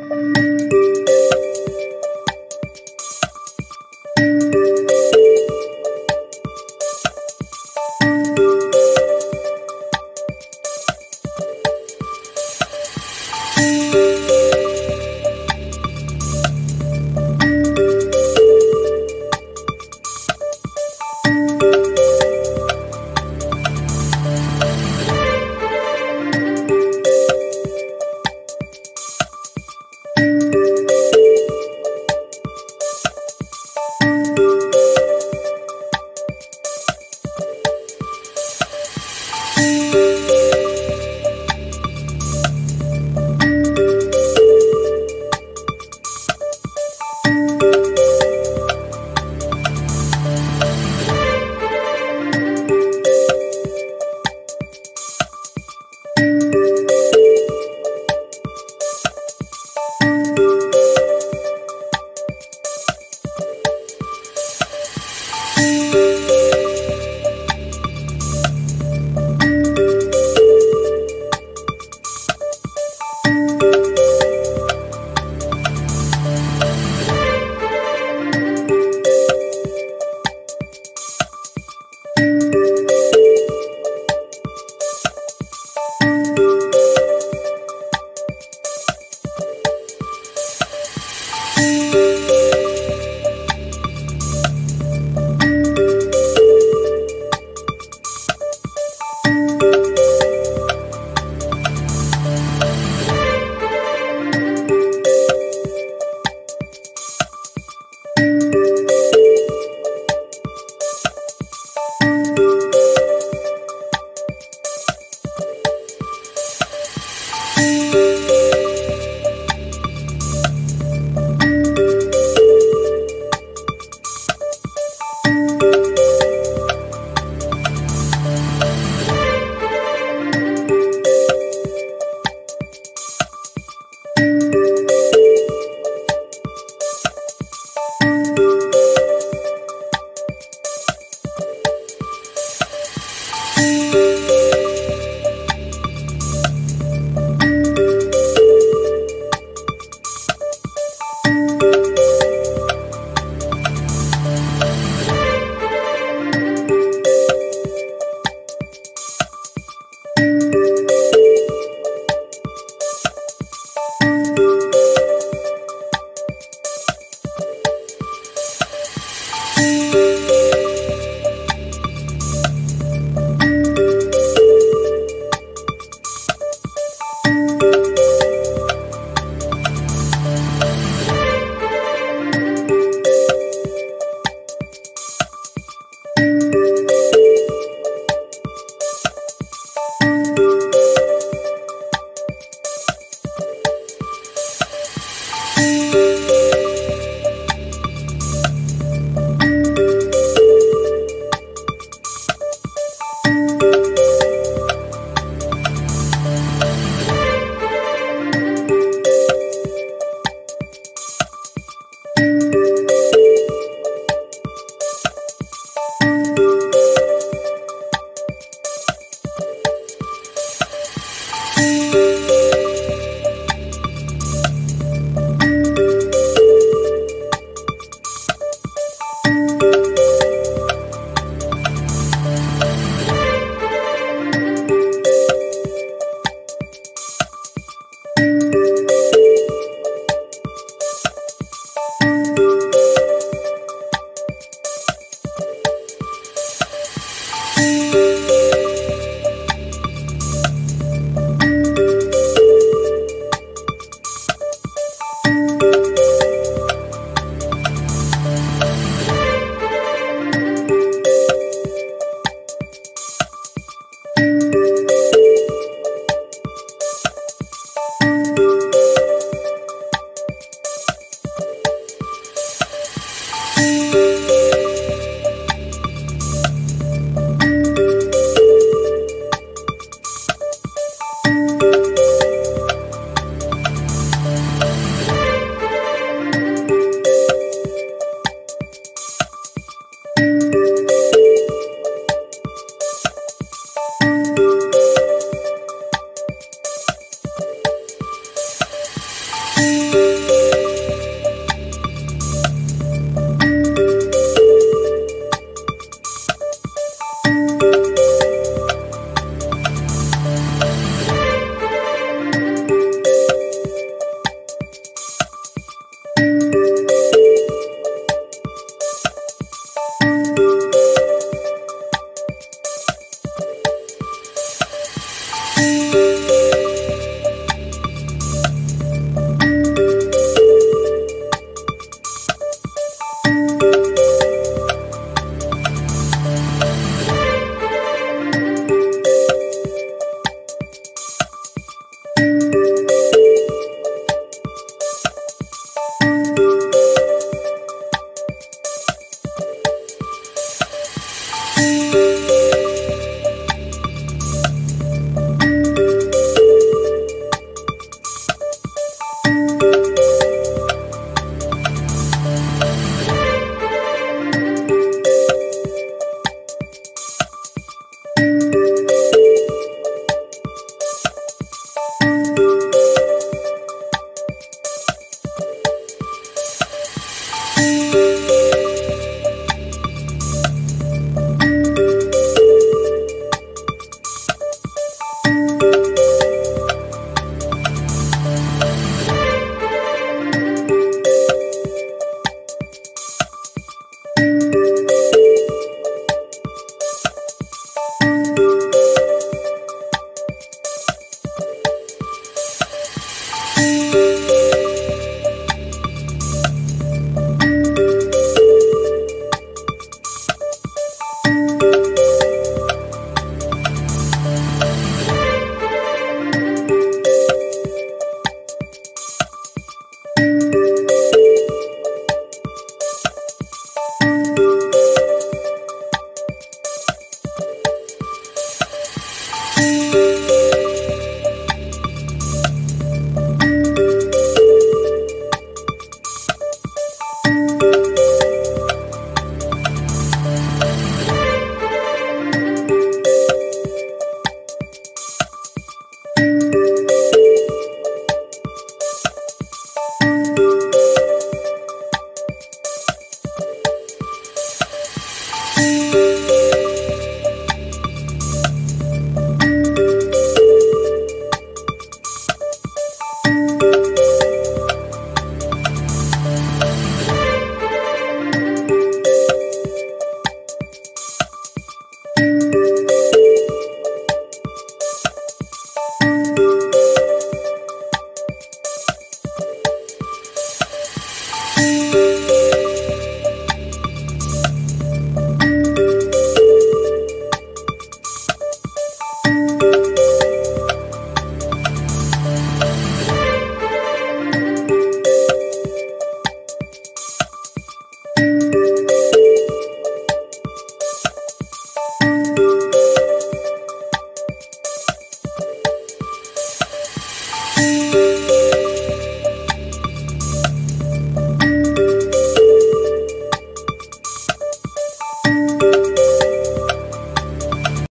Música Música